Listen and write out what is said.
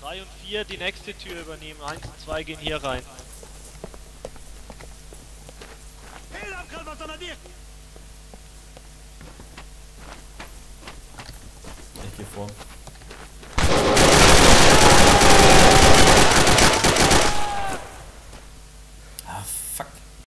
3 und 4 die nächste Tür übernehmen. 1 und 2 gehen hier rein. Ich geh vor. Ah, fuck.